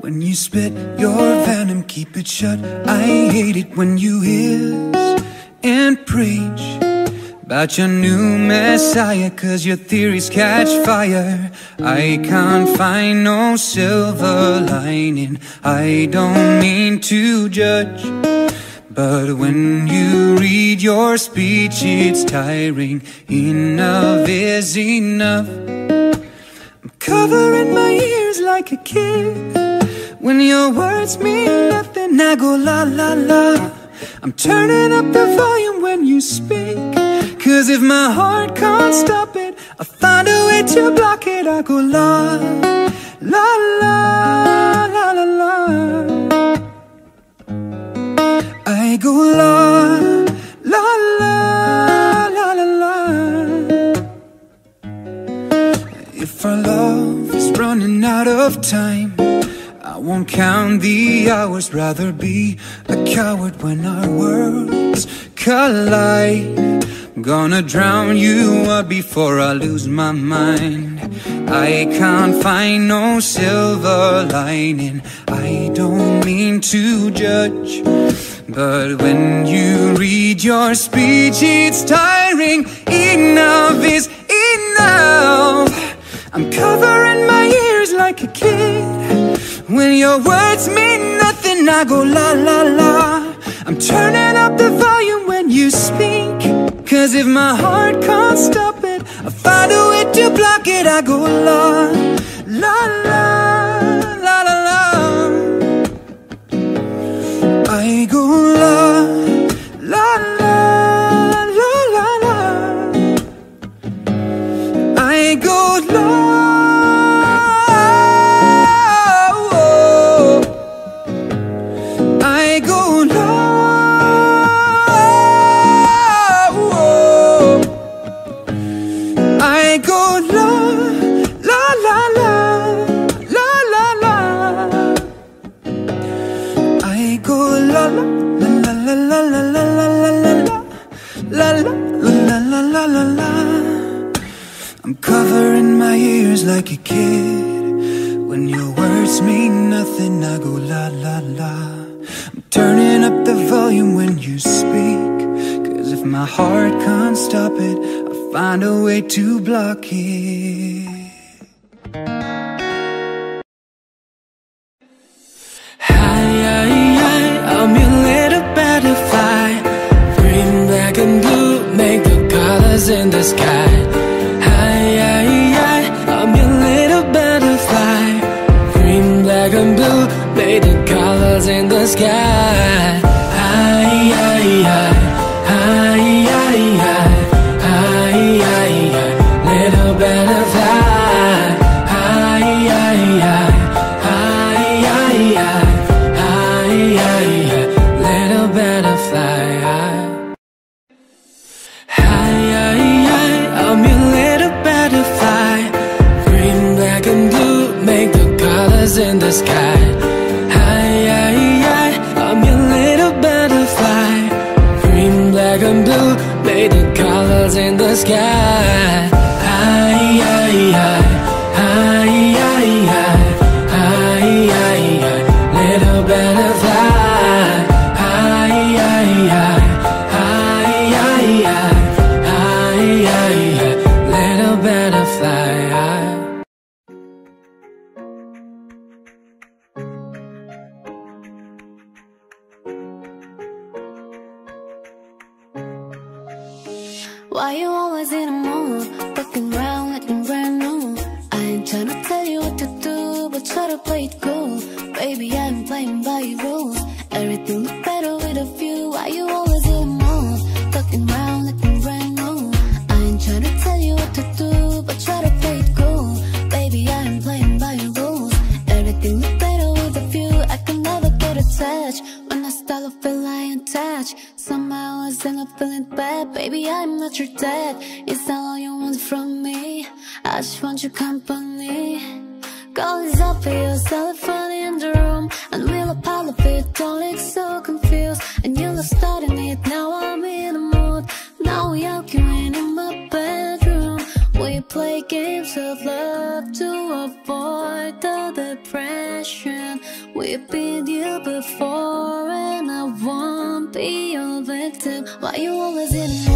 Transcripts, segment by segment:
when you spit your venom, keep it shut. I hate it when you hiss and preach about your new messiah, cause your theories catch fire. I can't find no silver lining. I don't mean to judge. But when you read your speech, it's tiring. Enough is enough. I'm covering my ears like a kid. When your words mean nothing, I go la la la. I'm turning up the volume when you speak. Cause if my heart can't stop it, I'll find a way to block it. I go la la la la la la. I go la la la la la la. If our love running out of time, I won't count the hours. Rather be a coward when our worlds collide. Gonna drown you out before I lose my mind. I can't find no silver lining. I don't mean to judge. But when you read your speech, it's tiring. Enough is enough. I'm covering my ears like a kid. When your words mean nothing, I go la la la. I'm turning up the volume when you speak. Cause if my heart can't stop it, I'll find a way to block it. I go la la la la la. I go la la la la la. I go la. black and blue Baby colors in the sky. Ay, ay, ay. Ay, ay, ay. Why you always in a mood? Looking round, looking brand new. I ain't tryna tell you what to do, but try to play it cool. Baby, I'm playing by your you're dead. Is that all you want from me? I just want your company. Call is up for your cell phone in the room And we'll apologize, don't look so confused. And you look starting it, now I'm in a mood. Now we arguing in my bedroom. We play games of love to avoid the depression. We've been here before and I won't be your victim. Why you always in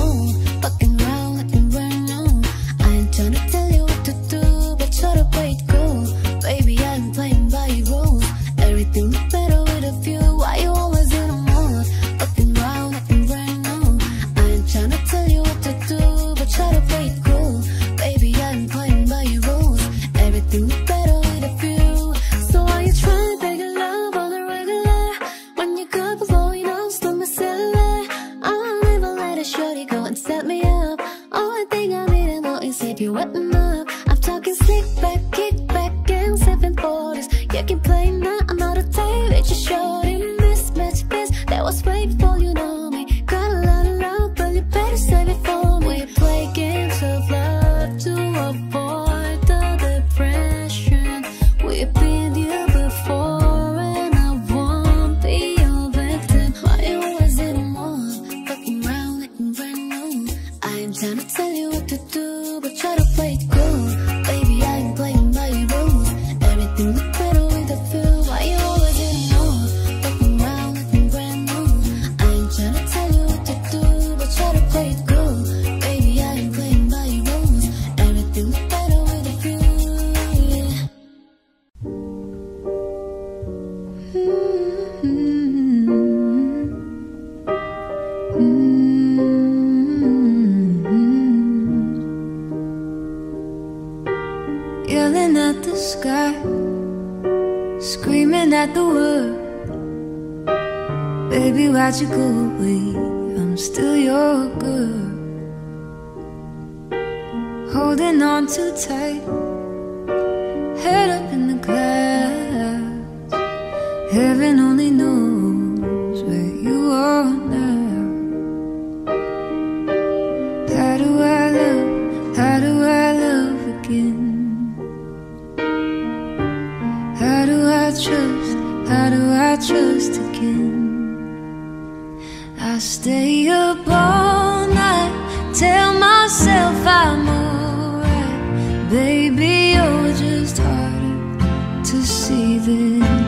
tell you what to do, but try to play it in. How do I trust? How do I trust again? I stay up all night, tell myself I'm alright. Baby, you're just harder to see than.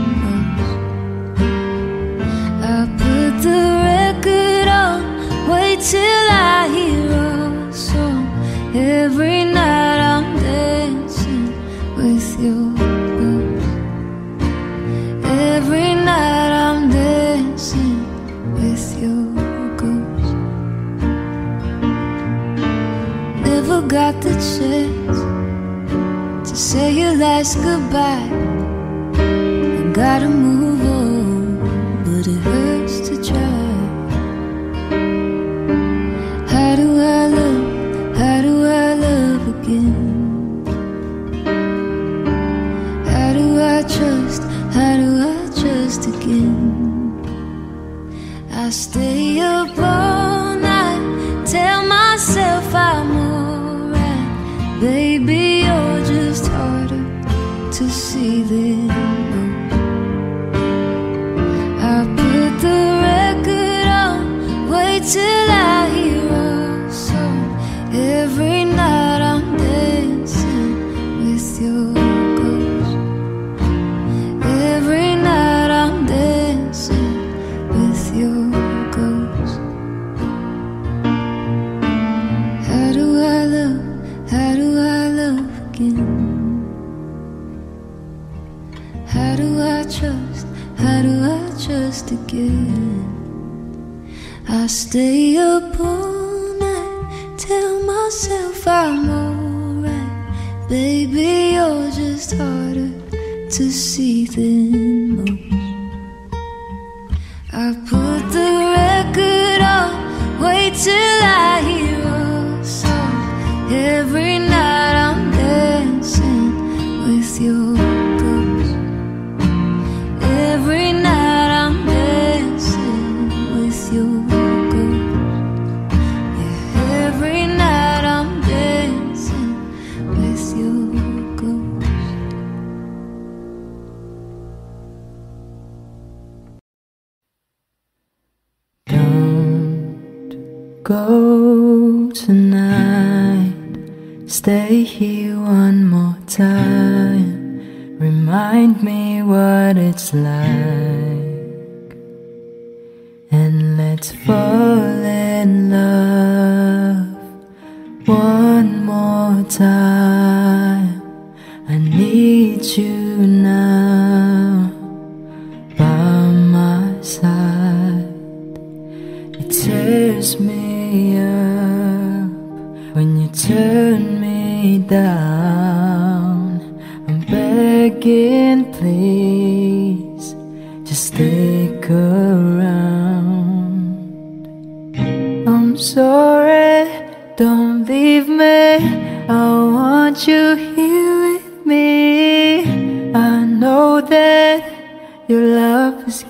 last goodbye. I gotta move on, but it hurts to try. How do I love? How do I love again? How do I trust? How do I trust again? I stay apart. to see the most. I put it's like. And let's fall in love One more time. I need you now By my side. It tears me up When you turn me down. I'm begging please.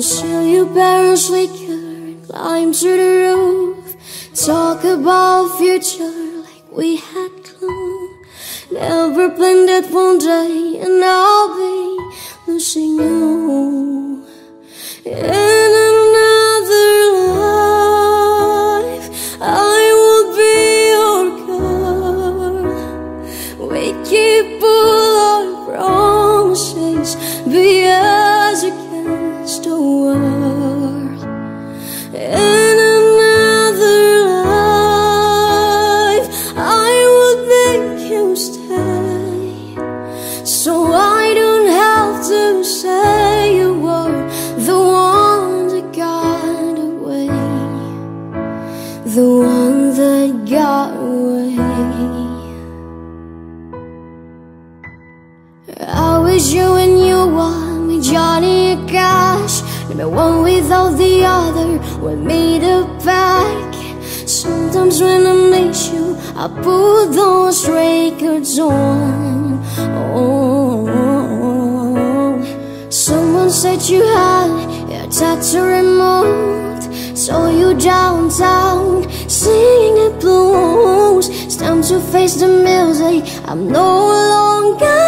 Cecilia borrows liquor and climb to the roof. Talk about future like we had clue Never planned that one day and I'll be losing you. that you had your tattoo removed. Saw you downtown, singing the blues. It's time to face the music, I'm no longer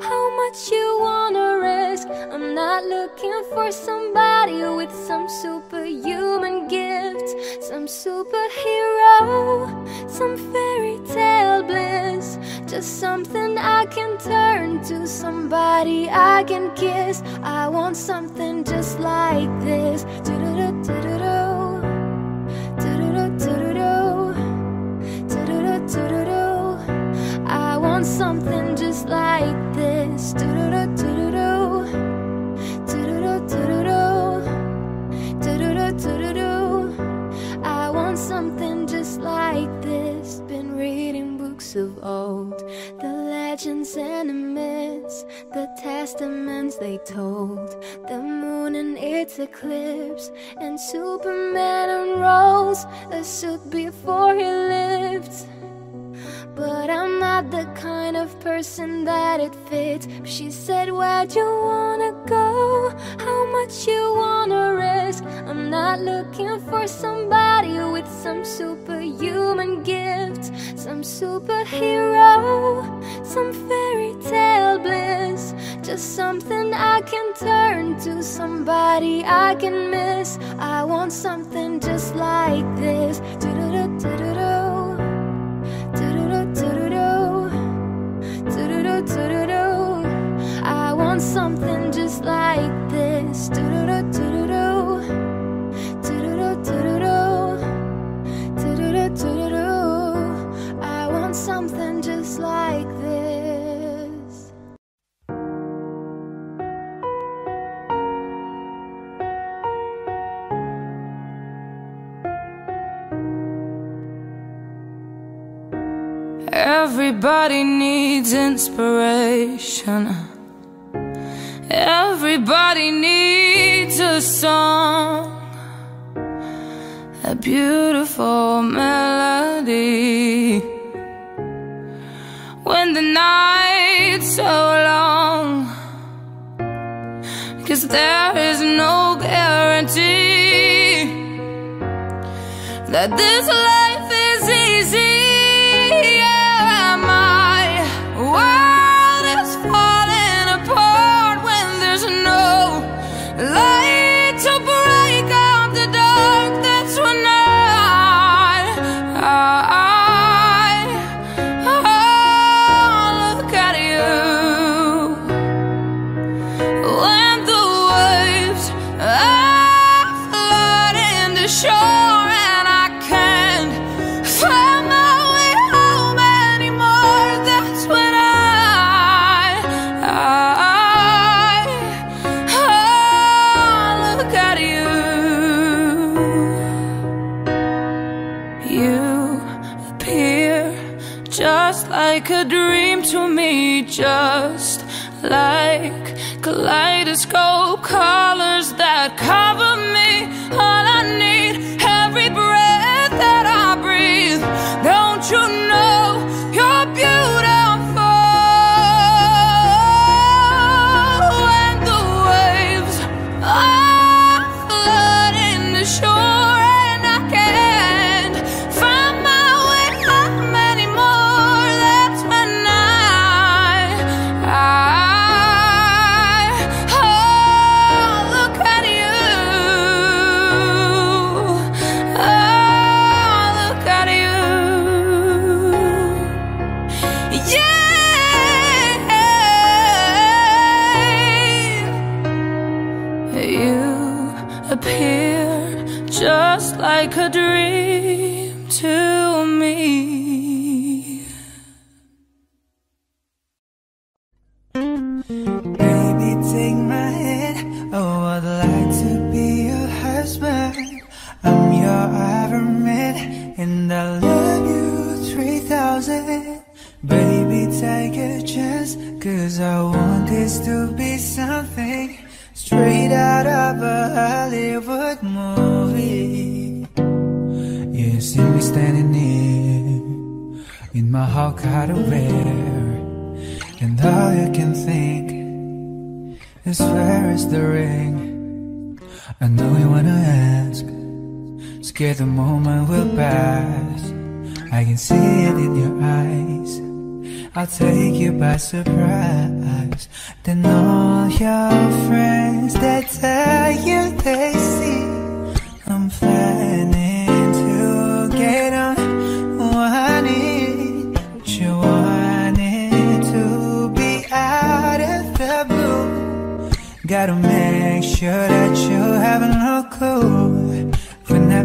How much you wanna risk? I'm not looking for somebody with some superhuman gift Some superhero, some fairy tale bliss. Just something I can turn to, somebody I can kiss. I want something just like this. Something just like this. I want something just like this. Been reading books of old, the legends and the myths, the testaments they told, the moon and its eclipse, and Superman unrolls a suit before he lived. But I'm not the kind of person that it fits. She said, Where'd you wanna go? How much you wanna risk? I'm not looking for somebody with some superhuman gift, some superhero, some fairy tale bliss. Just something I can turn to, somebody I can miss. I want something just like this. Everybody needs inspiration. Everybody needs a song, a beautiful melody. When the night's so long, cause there is no guarantee that this life is easy. Kaleidoscope I can see it in your eyes. I'll take you by surprise. Then all your friends They tell you they see. I'm planning to get on one knee But you wanted to be out of the blue. Gotta make sure that you have no clue. When I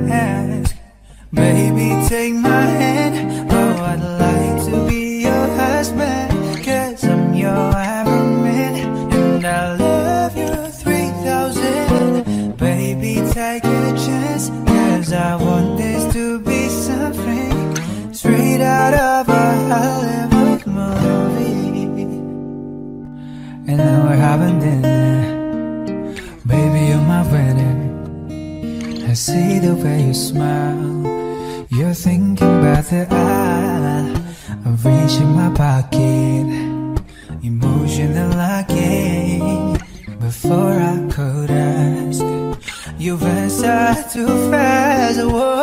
Baby, take my hand. Oh, I'd like to be your husband. Cause I'm your everman. And I love you 3000. Baby, take a chance. Cause I want this to be something straight out of a Hollywood movie. And now we're having dinner. Baby, you're my winner. I see the way you smile. You're thinking about the eye of reaching my pocket Emotional locking Before I could ask You've answered too fast Whoa.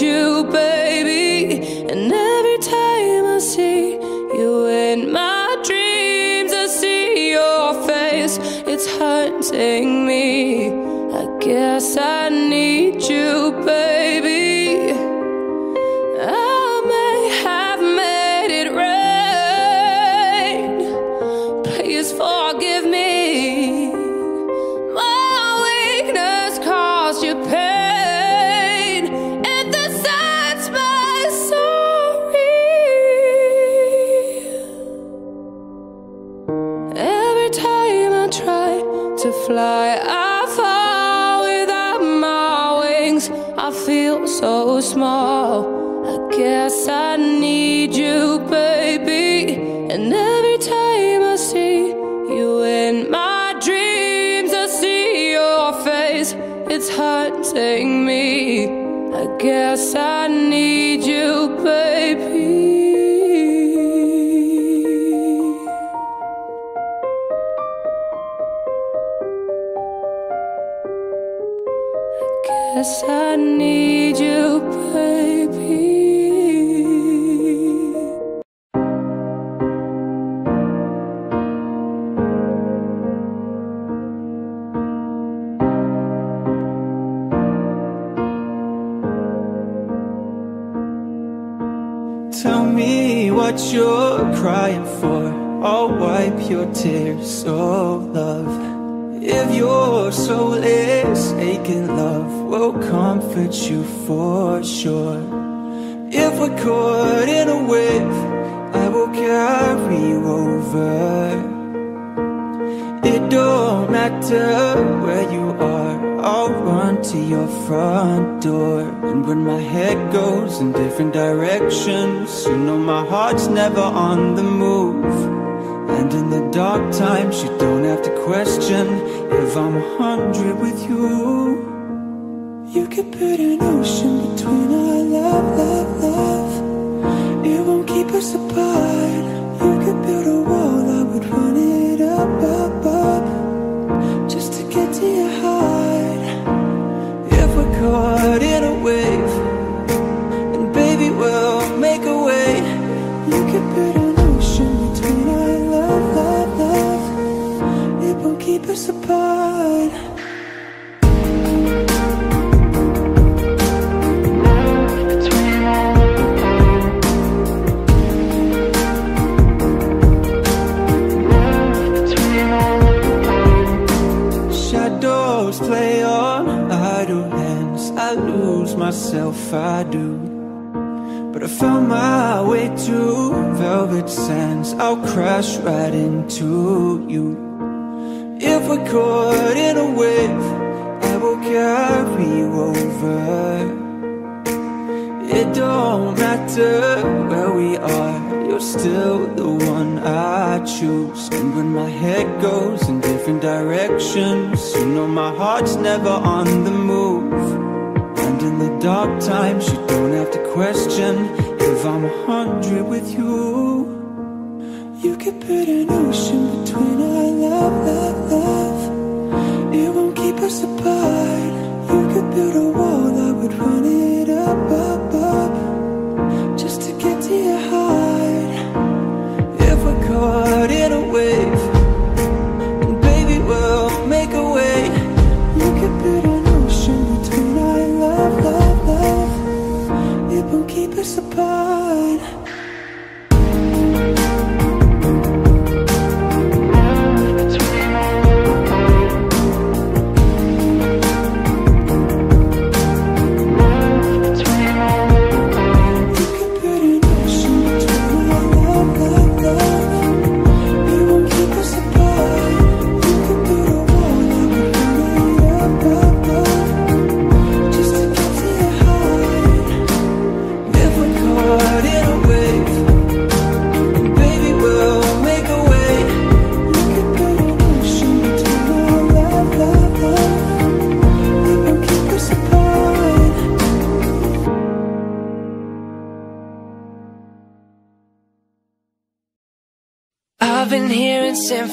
you. outside in different directions, you know my heart's never on the move. And in the dark times, you don't have to question if I'm a hundred with you. You could put an ocean between our love, love, love. It won't keep us apart. Keep us apart. Shadows play on idle hands. I lose myself, I do. But I found my way to velvet sands. I'll crash right into you. If we're caught in a wave, I will carry you over. It don't matter where we are, you're still the one I choose. And when my head goes in different directions, you know my heart's never on the move. And in the dark times, you don't have to question if I'm a hundred with you. You could put an ocean between our love, love, love. It won't keep us apart. You could build a wall, I would run it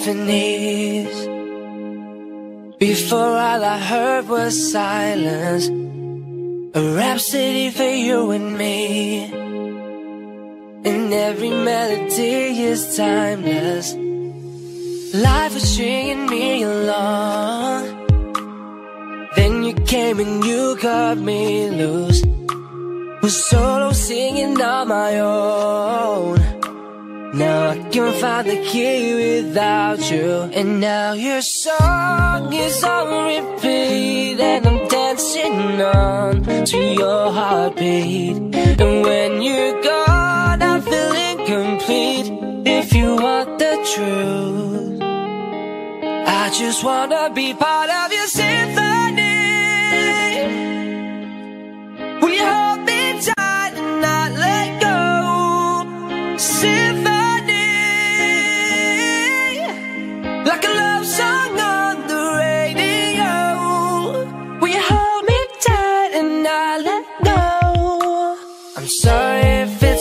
symphonies. Before all I heard was silence. A rhapsody for you and me. And every melody is timeless. Life was stringing me along. Then you came and you cut me loose. Was solo singing on my own. Can find the key without you And now your song is on repeat And I'm dancing on to your heartbeat. And when you're gone I feel incomplete. If you want the truth I just wanna be part of your symphony. You hold me tight and not let go? Symphony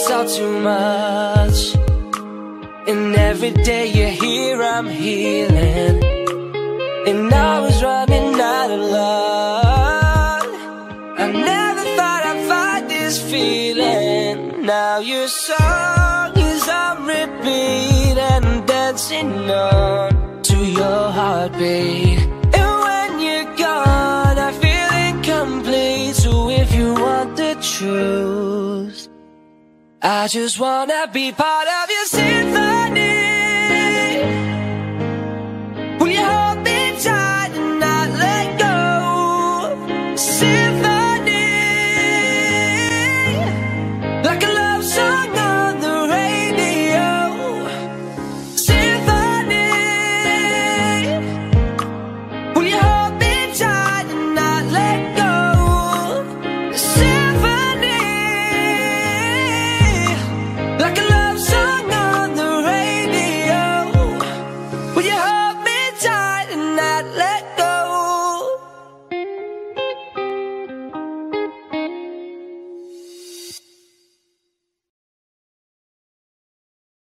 it's all too much. And every day you're here I'm healing. And I was running out of love I never thought I'd find this feeling. Now your song is on repeat And I'm dancing on to your heartbeat. And when you're gone I feel incomplete. So if you want the truth I just wanna be part of your symphony. Will you hold me tight and not let go? Symphony.